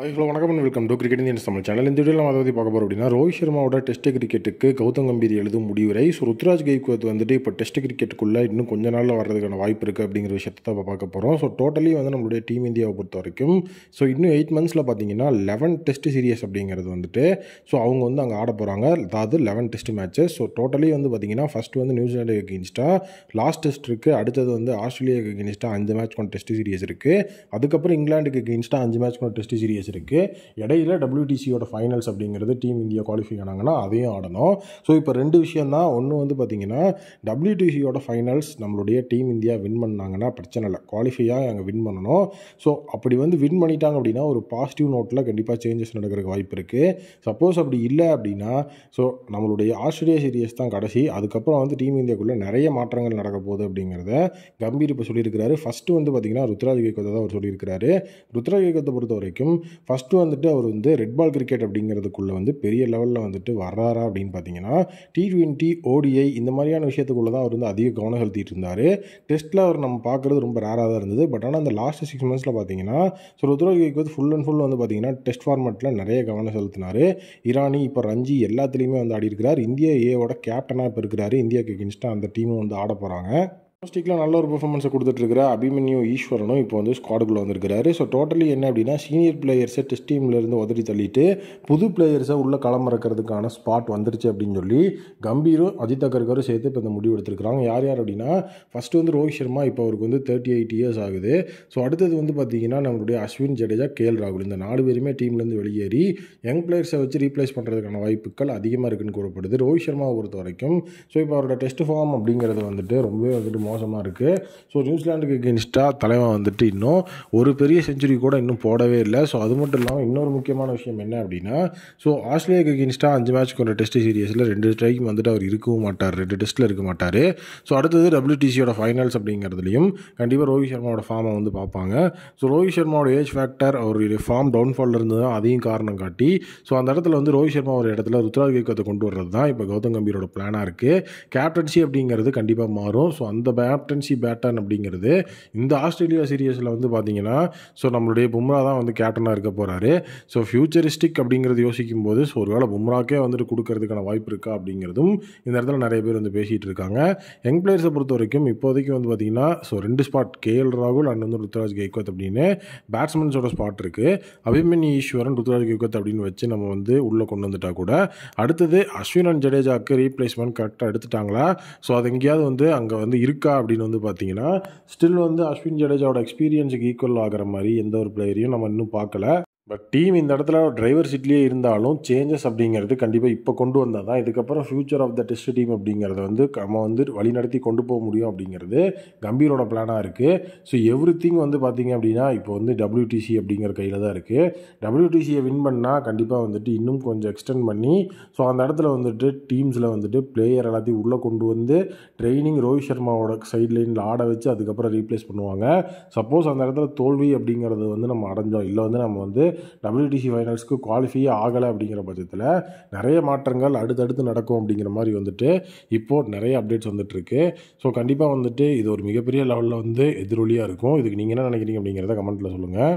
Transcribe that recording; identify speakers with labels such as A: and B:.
A: Hi hello வணக்கம் and welcome to cricket Indians Tamil channel இந்த வீடியோவில் நம்ம அதை பற்றி பார்க்க போகிறோம் அப்படின்னா ரோஹித் சர்மாவோட டெஸ்ட் கிரிக்கெட்டுக்கு கௌதம் கம்பீர் எழுதும் முடிவுரை. ஸோ ருத்ராஜ் கெய்க்வாத் வந்துட்டு இப்போ டெஸ்ட் கிரிக்கெட்டுக்குள்ளே இன்னும் கொஞ்ச நாளில் வர்றதுக்கான வாய்ப்பு இருக்குது அப்படிங்கிற விஷயத்தை தான் பார்க்க போகிறோம் ஸோ டோட்டலி வந்து நம்மளுடைய டீம் இந்தியாவை பொறுத்த வரைக்கும் ஸோ இன்னும் எயிட் மந்த்ஸில் பார்த்தீங்கன்னா லெவன் டெஸ்ட் சீரியஸ் அப்படிங்கிறது வந்துட்டு ஸோ அவங்க வந்து அங்கே ஆட போகிறாங்க அதாவது eleven test matches so totally வந்து பார்த்தீங்கன்னா ஃபஸ்ட்டு வந்து நியூசிலாண்டு அகேன்ஸ்டாக லாஸ்ட் டெஸ்ட் இருக்குது அடுத்தது வந்து ஆஸ்திரேலியாவுக்கு அகேன்ஸ்டாக அஞ்சு மேட்ச் கொண்ட டெஸ்ட் சீரியஸ் இருக்குது அதுக்கப்புறம் இங்கிலாண்டுக்கு அகேன்ஸ்டாக அஞ்சு மேட்ச் கொண்ட டெஸ்ட் சீரியஸ் இருக்குது இடையில டபிள்யூடிசியோட ஃபைனல்ஸ் அப்படிங்கிறது டீம் இந்தியா குவாலிஃபை ஆனாங்கன்னா அதையும் ஆடணும். ஸோ இப்போ ரெண்டு விஷயம் தான் ஒன்று வந்து பார்த்தீங்கன்னா டபிள்யூடிசியோட ஃபைனல்ஸ் நம்மளுடைய டீம் இந்தியா வின் பண்ணாங்கன்னா பிரச்சனை இல்லை. குவாலிஃபையாக அங்கே வின் பண்ணணும். ஸோ அப்படி வந்து வின் பண்ணிட்டாங்க அப்படின்னா ஒரு பாசிட்டிவ் நோட்டில் கண்டிப்பாக சேஞ்சஸ் நடக்கிறதுக்கு வாய்ப்பு இருக்குது சப்போஸ் அப்படி இல்லை அப்படின்னா ஸோ நம்மளுடைய ஆஸ்திரேலியா சீரியஸ் தான் கடைசி. அதுக்கப்புறம் வந்து டீம் இந்தியாக்குள்ளே நிறைய மாற்றங்கள் நடக்க போகுது அப்படிங்கிறத கம்பீர் இப்போ சொல்லியிருக்கிறாரு. ஃபஸ்ட்டு வந்து பார்த்தீங்கன்னா ருத்ராஜ் கேக்கத்தை தான் அவர் சொல்லியிருக்கிறாரு. ருத்ராஜ் கேக்கத்தை பொறுத்த வரைக்கும் ஃபஸ்ட்டு வந்துட்டு அவர் வந்து ரெட் பால் கிரிக்கெட் அப்படிங்கிறதுக்குள்ளே வந்து பெரிய லெவலில் வந்துட்டு வர்றாரா அப்படின்னு பார்த்தீங்கன்னா டி ட்வெண்ட்டி ஓடிஐ இந்த மாதிரியான விஷயத்துக்குள்ளே தான் அவர் வந்து அதிக கவனம் செலுத்திட்டு இருந்தார். டெஸ்ட்டில் அவர் நம்ம பார்க்குறது ரொம்ப ரேராக தான் இருந்தது. பட் ஆனால் அந்த லாஸ்ட் சிக்ஸ் மந்த்ஸில் பார்த்தீங்கன்னா ஸோ ருத்ராஜ் வந்து ஃபுல் அண்ட் ஃபுல் வந்து பார்த்தீங்கன்னா டெஸ்ட் ஃபார்மேட்டில் நிறைய கவனம் செலுத்தினார். ஈரானி இப்போ ரஞ்சி எல்லாத்துலேயுமே வந்து ஆடி இருக்கிறார் இந்தியா ஏவோட கேப்டனாக இப்போ இருக்கிறாரு. இந்தியாவுக்கு எகென்ஸ்டாக அந்த டீமும் வந்து ஆட போகிறாங்க டொமஸ்டிக்கில் நல்ல ஒரு பெர்ஃபார்மன்ஸை கொடுத்துட்ருக்கிற அபிமன்யு ஈஸ்வரனும் இப்போ வந்து ஸ்குவாடுக்குள்ளே வந்திருக்கிறாரு. ஸோ டோட்டலி என்ன அப்படின்னா சீனியர் பிளேயர்ஸை டெஸ்ட் டீம்லேருந்து உதறி தள்ளிட்டு புது பிளேயர்ஸை உள்ளே களமிறக்கிறதுக்கான ஸ்பாட் வந்துருச்சு அப்படின்னு சொல்லி கம்பீரும் அஜித் அகர்கரும் சேர்த்து இப்போ இந்த முடிவு எடுத்திருக்கிறாங்க. யார் யார் அப்படின்னா ஃபஸ்ட்டு வந்து ரோஹித் சர்மா இப்போ அவருக்கு வந்து தேர்ட்டி எயிட் இயர்ஸ் ஆகுது. ஸோ அடுத்தது வந்து பார்த்தீங்கன்னா நம்மளுடைய அஸ்வின் ஜடேஜா கேஎல் ராகுல். இந்த நாலு பேருமே டீம்லேருந்து வெளியேறி யங் பிளேயர்ஸை வச்சு ரீப்ளேஸ் பண்ணுறதுக்கான வாய்ப்புகள் அதிகமாக இருக்குன்னு கூறப்படுது. ரோஹித் சர்மாவை பொறுத்த வரைக்கும் ஸோ இப்போ அவரோட டெஸ்ட் ஃபார்ம் அப்படிங்கிறது வந்துட்டு ரொம்பவே வந்துட்டு மோசமாக இருக்குது ஸோ நியூசிலாண்டுக்கு எகென்ஸ்டாக தலைவன் வந்துட்டு இன்னும் ஒரு பெரிய செஞ்சுரி கூட இன்னும் போடவே இல்லை. ஸோ அது மட்டும் இல்லாமல் இன்னொரு முக்கியமான விஷயம் என்ன அப்படின்னா ஸோ ஆஸ்திரேலியாவுக்கு எகென்ஸ்டாக அஞ்சு மேட்ச் கொண்ட டெஸ்ட் சீரியஸில் ரெண்டு ஸ்ட்ரைக்கும் வந்துட்டு அவர் இருக்கவும் மாட்டார். ரெண்டு டெஸ்ட்டில் இருக்க மாட்டார். ஸோ அடுத்தது டபிள்யூடிசியோட ஃபைனல்ஸ் அப்படிங்கிறதுலையும் கண்டிப்பாக ரோஹித் சர்மாவோட ஃபார்மை வந்து பார்ப்பாங்க. ஸோ ரோஹித் சர்மாவோட ஏஜ் ஃபேக்டர் அவருடைய ஃபார்ம் டவுன்ஃபாலில் இருந்தது தான் அதையும் காரணம் காட்டி ஸோ அந்த இடத்துல வந்து ரோஹித் சர்மா ஒரு இடத்துல ருத்ராஜ் கேக்கத்தை கொண்டு வர்றது தான் இப்போ கௌதம் கம்பீரோட பிளானாக இருக்குது கேப்டன்சி அப்படிங்கிறது கண்டிப்பாக மாறும். ஸோ அந்த கேப்டன்சி பேட்டன் அப்படிங்கிறது இந்த ஆஸ்திரேலியா சீரியஸில் வந்து பார்த்தீங்கன்னா ஸோ நம்மளுடைய பும்ரா தான் வந்து கேப்டனாக இருக்க போகிறாரு ஸோ ஃபியூச்சரிஸ்டிக் அப்படிங்கிறது யோசிக்கும் போது ஸோ ஒருவேளை பும்ராக்கே வந்துட்டு கொடுக்கறதுக்கான வாய்ப்பு இருக்கா அப்படிங்கிறதும் இந்த இடத்துல நிறைய பேர் வந்து பேசிகிட்டு இருக்காங்க. யங் பிளேயர்ஸை பொறுத்த வரைக்கும் இப்போதைக்கு வந்து பார்த்தீங்கன்னா ஸோ ரெண்டு ஸ்பாட் கேஎல் ராகுல் அண்ட் வந்து ருத்ராஜ் கெய்க்வத் அப்படின்னு பேட்ஸ்மேன்ஸோட ஸ்பாட் இருக்குது அபிமன்யு ஈஸ்வரன் ருத்ராஜ் கெய்க்வத் அப்படின்னு வச்சு நம்ம வந்து உள்ளே கொண்டு வந்துட்டா கூட. அடுத்தது அஸ்வின் அண்ட் ஜடேஜாவுக்கு ரீப்ளேஸ்மெண்ட் கரெக்டாக எடுத்துட்டாங்களா? ஸோ அது எங்கேயாவது வந்து அங்கே வந்து இருக்கா அப்படின்னு வந்து பார்த்தீங்கன்னா ஸ்டில் வந்து அஸ்வின் ஜடேஜாவோட எக்ஸ்பீரியன்ஸுக்கு ஈக்குவல் ஆகிற மாதிரி எந்த ஒரு பிளேயரையும் நம்ம இன்னும் பார்க்கல. பட் டீம் இந்த இடத்துல டிரைவர் சீட்லேயே இருந்தாலும் சேஞ்சஸ் அப்படிங்கிறது கண்டிப்பாக இப்போ கொண்டு வந்தால் தான் இதுக்கப்புறம் future of the test team அப்படிங்கிறத வந்து நம்ம வந்து வழிநடத்தி கொண்டு போக முடியும் அப்படிங்கிறது கம்பீரோட பிளானாக இருக்குது ஸோ எவ்ரி திங் வந்து பார்த்திங்க அப்படின்னா இப்போ வந்து டபிள்யூடிசி அப்படிங்கிற கையில் தான் இருக்குது டபிள்யூடிசியை வின் பண்ணால் கண்டிப்பாக வந்துட்டு இன்னும் கொஞ்சம் எக்ஸ்டெண்ட் பண்ணி ஸோ அந்த இடத்துல வந்துட்டு டீம்ஸில் வந்துட்டு பிளேயர் எல்லாத்தையும் உள்ளே கொண்டு வந்து ட்ரைனிங் ரோஹித் சர்மாவோட சைட் லைனில் ஆட வச்சு அதுக்கப்புறம் ரீப்ளேஸ் பண்ணுவாங்க. சப்போஸ் அந்த இடத்துல தோல்வி அப்படிங்கிறது வந்து நம்ம அடைஞ்சோம். இல்லை வந்து நம்ம வந்து டபிள்யூடிசி ஃபைனல்ஸ்க்கு குவாலிஃபையே ஆகலை அப்படிங்கிற பட்சத்தில் நிறைய மாற்றங்கள் அடுத்தடுத்து நடக்கும் அப்படிங்கிற மாதிரி வந்துட்டு இப்போது நிறைய அப்டேட்ஸ் வந்துட்டுருக்கு. ஸோ கண்டிப்பாக வந்துட்டு இது ஒரு மிகப்பெரிய லெவலில் வந்து எதிரொலியாக இருக்கும். இதுக்கு நீங்கள் என்ன நினைக்கிறீங்க அப்படிங்கிறத கமெண்ட்டில் சொல்லுங்கள்